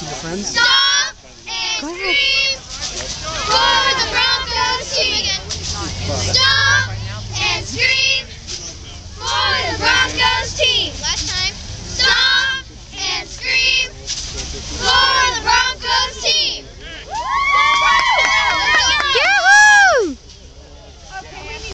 See your friends. Stop and Go ahead.